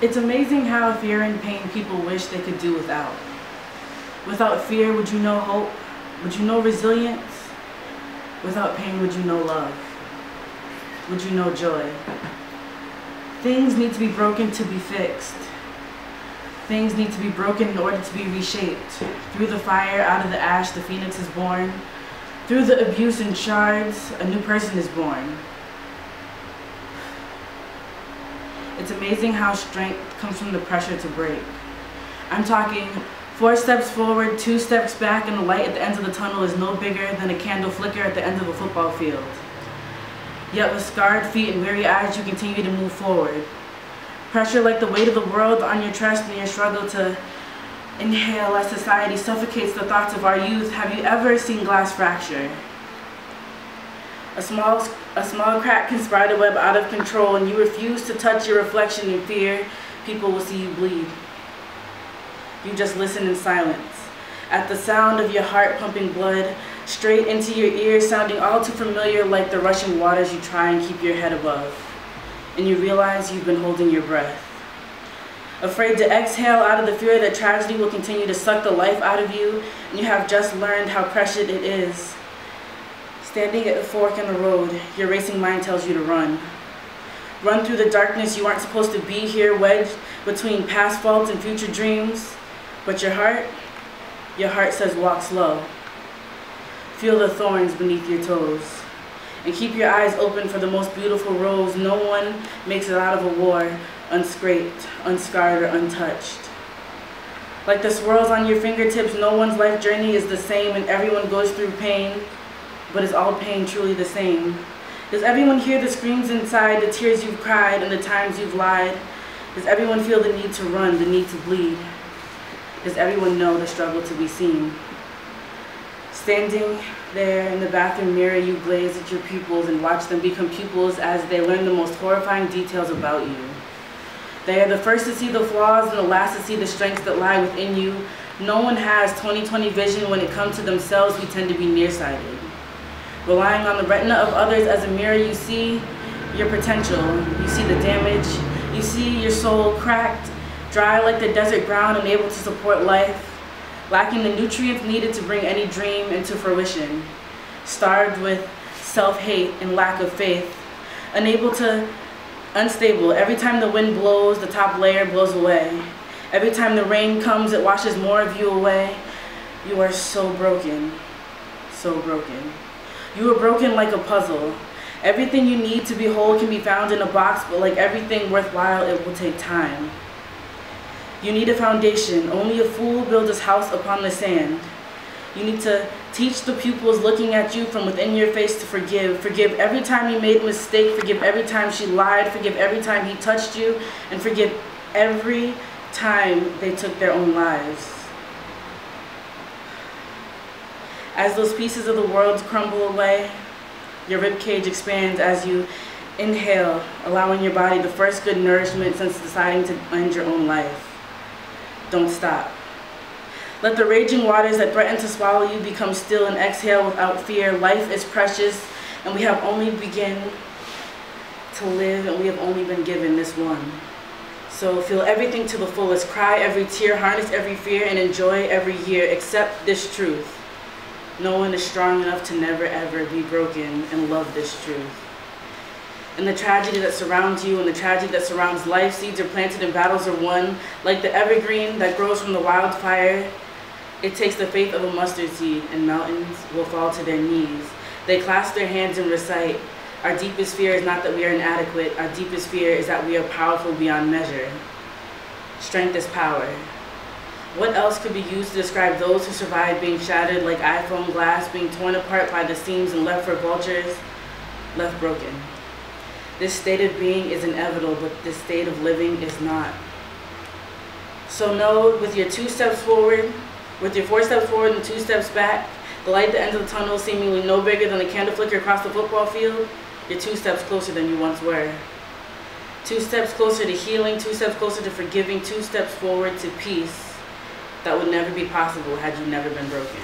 It's amazing how if you're in pain, people wish they could do without. Without fear, would you know hope? Would you know resilience? Without pain, would you know love? Would you know joy? Things need to be broken to be fixed. Things need to be broken in order to be reshaped. Through the fire, out of the ash, the phoenix is born. Through the abuse and shards, a new person is born. It's amazing how strength comes from the pressure to break. I'm talking four steps forward, two steps back, and the light at the end of the tunnel is no bigger than a candle flicker at the end of a football field. Yet with scarred feet and weary eyes, you continue to move forward. Pressure like the weight of the world on your chest and your struggle to inhale as society suffocates the thoughts of our youth. Have you ever seen glass fracture? A small, a small crack can spider web out of control and you refuse to touch your reflection in fear, people will see you bleed. You just listen in silence. At the sound of your heart pumping blood straight into your ears, sounding all too familiar like the rushing waters you try and keep your head above. And you realize you've been holding your breath. Afraid to exhale out of the fear that tragedy will continue to suck the life out of you, and you have just learned how precious it is Standing at the fork in the road, your racing mind tells you to run. Run through the darkness, you aren't supposed to be here, wedged between past faults and future dreams. But your heart, your heart says walk slow. Feel the thorns beneath your toes. And keep your eyes open for the most beautiful rose. No one makes it out of a war unscraped, unscarred, or untouched. Like the swirls on your fingertips, no one's life journey is the same and everyone goes through pain but is all pain truly the same? Does everyone hear the screams inside, the tears you've cried, and the times you've lied? Does everyone feel the need to run, the need to bleed? Does everyone know the struggle to be seen? Standing there in the bathroom mirror, you glaze at your pupils and watch them become pupils as they learn the most horrifying details about you. They are the first to see the flaws and the last to see the strengths that lie within you. No one has 20/20 vision when it comes to themselves. We tend to be nearsighted. Relying on the retina of others as a mirror, you see your potential. You see the damage. You see your soul cracked, dry like the desert ground, unable to support life, lacking the nutrients needed to bring any dream into fruition, starved with self-hate and lack of faith, unable to, unstable. Every time the wind blows, the top layer blows away. Every time the rain comes, it washes more of you away. You are so broken, so broken. You are broken like a puzzle. Everything you need to be whole can be found in a box, but like everything worthwhile, it will take time. You need a foundation. Only a fool builds his house upon the sand. You need to teach the pupils looking at you from within your face to forgive. Forgive every time you made a mistake. Forgive every time she lied. Forgive every time he touched you. And forgive every time they took their own lives. As those pieces of the world crumble away, your rib cage expands as you inhale, allowing your body the first good nourishment since deciding to end your own life. Don't stop. Let the raging waters that threaten to swallow you become still and exhale without fear. Life is precious, and we have only begun to live, and we have only been given this one. So feel everything to the fullest. Cry every tear, harness every fear, and enjoy every year. Accept this truth. No one is strong enough to never ever be broken and love this truth. And the tragedy that surrounds you and the tragedy that surrounds life, seeds are planted and battles are won. Like the evergreen that grows from the wildfire, it takes the faith of a mustard seed and mountains will fall to their knees. They clasp their hands and recite, our deepest fear is not that we are inadequate, our deepest fear is that we are powerful beyond measure. Strength is power. What else could be used to describe those who survived being shattered like iPhone glass, being torn apart by the seams and left for vultures, left broken? This state of being is inevitable, but this state of living is not. So know with your two steps forward, with your four steps forward and two steps back, the light at the end of the tunnel seemingly no bigger than a candle flicker across the football field, you're two steps closer than you once were. Two steps closer to healing, two steps closer to forgiving, two steps forward to peace that would never be possible had you never been broken.